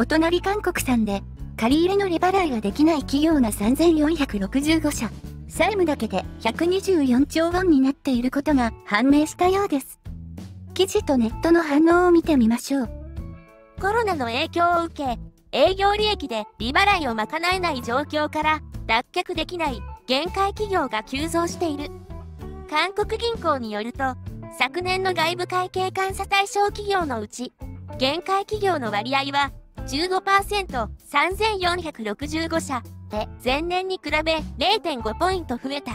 お隣韓国産で借り入れの利払いができない企業が3465社、債務だけで124兆ウォンになっていることが判明したようです。記事とネットの反応を見てみましょう。コロナの影響を受け、営業利益で利払いを賄えない状況から脱却できない限界企業が急増している。韓国銀行によると、昨年の外部会計監査対象企業のうち、限界企業の割合は 15%3465 社で前年に比べ0.5ポイント増えた。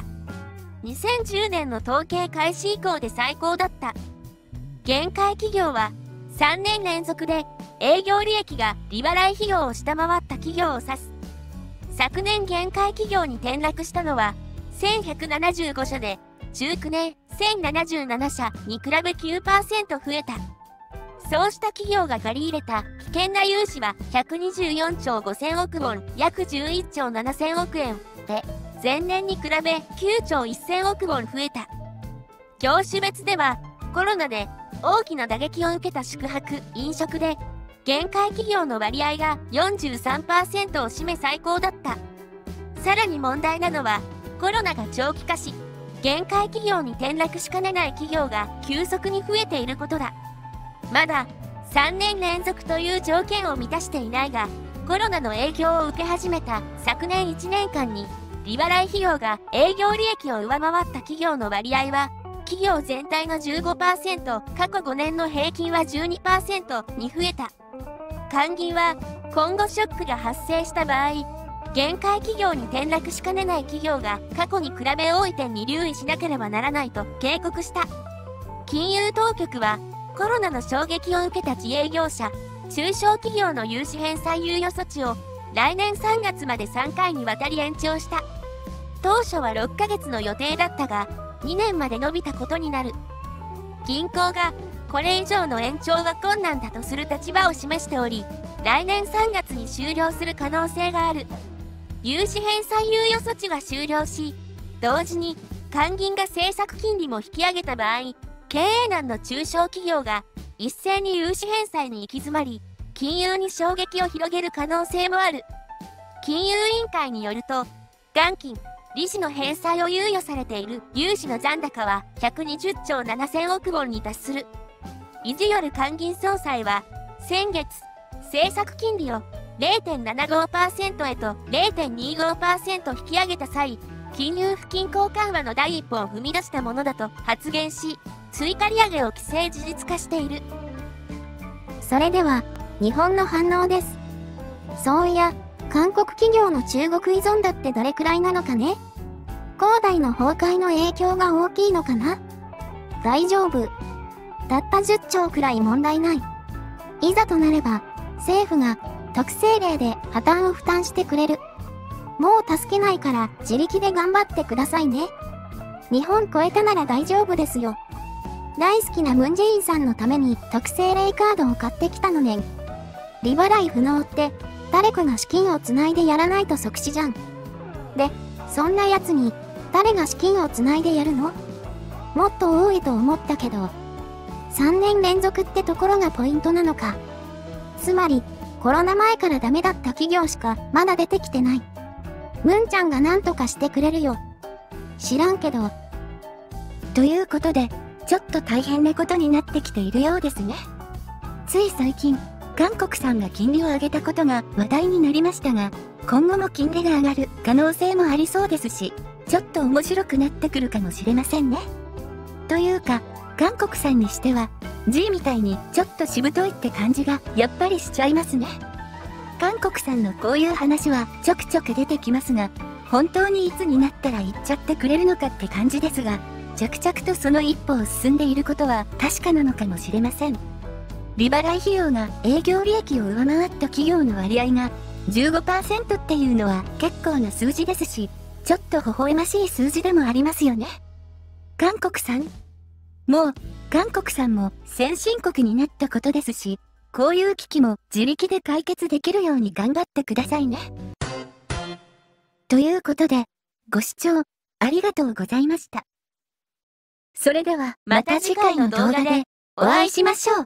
2010年の統計開始以降で最高だった。限界企業は3年連続で営業利益が利払い費用を下回った企業を指す。昨年限界企業に転落したのは1175社で、中9年1077社に比べ9%増えた。そうした企業が借り入れた危険な融資は124兆5000億ウォン、約11兆7000億円で、前年に比べ9兆1000億ウォン増えた。業種別では、コロナで大きな打撃を受けた宿泊・飲食で、限界企業の割合が43%を占め最高だった。さらに問題なのは、コロナが長期化し、限界企業に転落しかねない企業が急速に増えていることだ。まだ3年連続という条件を満たしていないが、コロナの影響を受け始めた昨年1年間に、利払い費用が営業利益を上回った企業の割合は、企業全体が15%、過去5年の平均は12%に増えた。肝銀は、今後ショックが発生した場合、限界企業に転落しかねない企業が過去に比べ多い点に留意しなければならないと警告した。金融当局はコロナの衝撃を受けた自営業者、中小企業の融資返済猶予措置を来年3月まで3回にわたり延長した。当初は6ヶ月の予定だったが、2年まで伸びたことになる。銀行がこれ以上の延長は困難だとする立場を示しており、来年3月に終了する可能性がある。融資返済猶予措置が終了し、同時に官銀が政策金利も引き上げた場合、経営難の中小企業が一斉に融資返済に行き詰まり、金融に衝撃を広げる可能性もある。金融委員会によると、元金、利子の返済を猶予されている融資の残高は120兆7000億ウォンに達する。イジヨル官銀総裁は、先月、政策金利を0.75%へと0.25%引き上げた際、金融不均衡緩和の第一歩を踏み出したものだと発言し、追加利上げを規制事実化している。それでは、日本の反応です。そういや、韓国企業の中国依存だってどれくらいなのかね恒大の崩壊の影響が大きいのかな大丈夫。たった10兆くらい問題ない。いざとなれば、政府が特製例で破綻を負担してくれる。もう助けないから自力で頑張ってくださいね。日本超えたなら大丈夫ですよ。大好きなムンジェインさんのために特製霊カードを買ってきたのねん。利払い不能って誰かが資金をつないでやらないと即死じゃん。で、そんな奴に誰が資金をつないでやるの？もっと多いと思ったけど、3年連続ってところがポイントなのか。つまり、コロナ前からダメだった企業しかまだ出てきてない。ムンちゃんが何とかしてくれるよ。知らんけど。ということで、ちょっと大変なことになってきているようですね。つい最近、韓国さんが金利を上げたことが話題になりましたが、今後も金利が上がる可能性もありそうですし、ちょっと面白くなってくるかもしれませんね。というか、韓国さんにしては、G みたいにちょっとしぶといって感じがやっぱりしちゃいますね。韓国さんのこういう話はちょくちょく出てきますが、本当にいつになったら言っちゃってくれるのかって感じですが、着々とその一歩を進んでいることは確かなのかもしれません。利払い費用が営業利益を上回った企業の割合が15%っていうのは結構な数字ですし、ちょっと微笑ましい数字でもありますよね。韓国さんもう、韓国さんも先進国になったことですし、こういう危機も自力で解決できるように頑張ってくださいね。ということで、ご視聴ありがとうございました。それでは、また次回の動画でお会いしましょう。